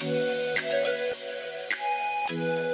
Thank you.